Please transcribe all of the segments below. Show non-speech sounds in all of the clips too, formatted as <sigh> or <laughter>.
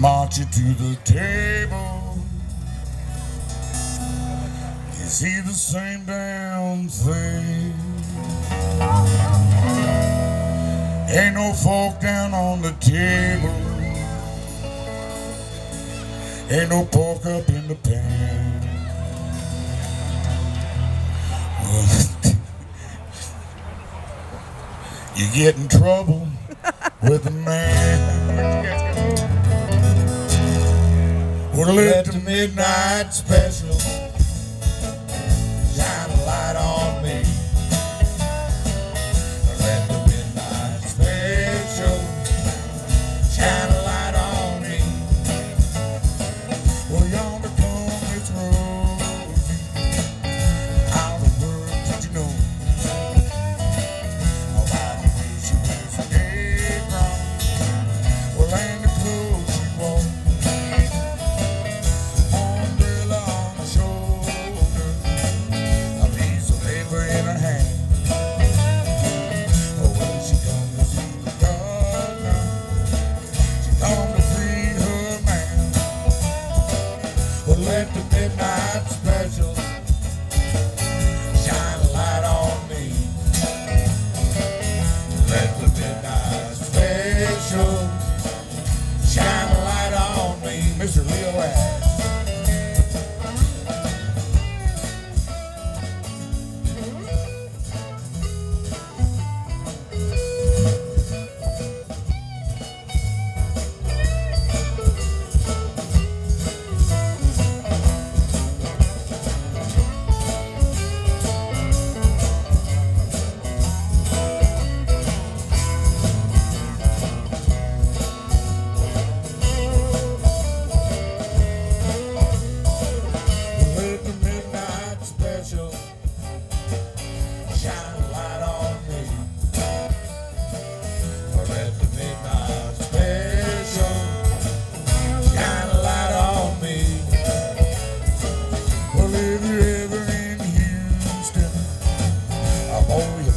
march you to the table. You see the same damn thing. Ain't no fork down on the table. Ain't no pork up in the pan. <laughs> you get in trouble with a man. Well, let the midnight special Mr. Leo.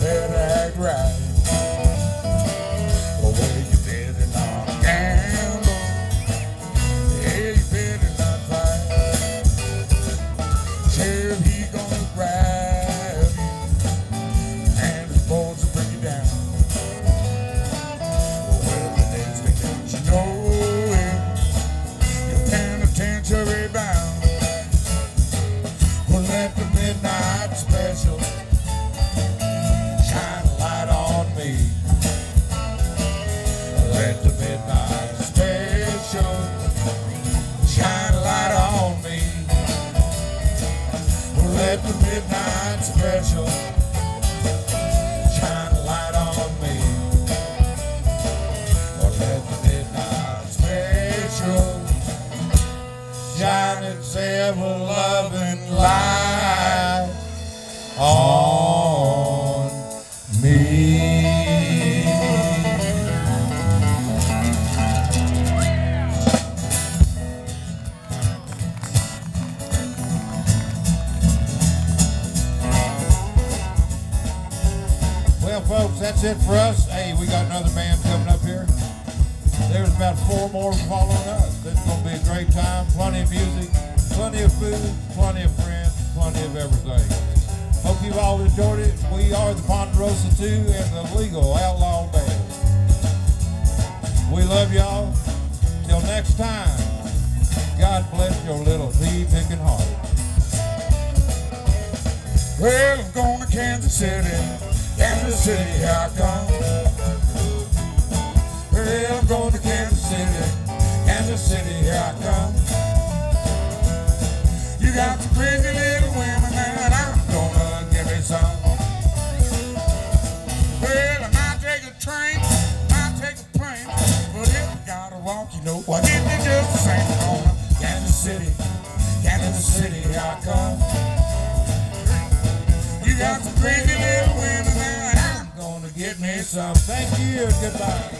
Better act right. Its ever loving light on me. Well, folks, that's it for us. Hey, we got another band coming up here. There's about four more following us. It's going to be a great time. Plenty of music, food, plenty of friends, plenty of everything. Hope you've all enjoyed it. We are the Ponderosa 2 and the Legal Outlaw Band. We love y'all. Till next time, God bless your little pea picking heart. Well, I'm going to Kansas City, Kansas City, I come. Gotta walk, you know I get me just. Going to Kansas City, Kansas City, I come. You got some crazy little women, and I'm gonna get me some. Thank you goodbye.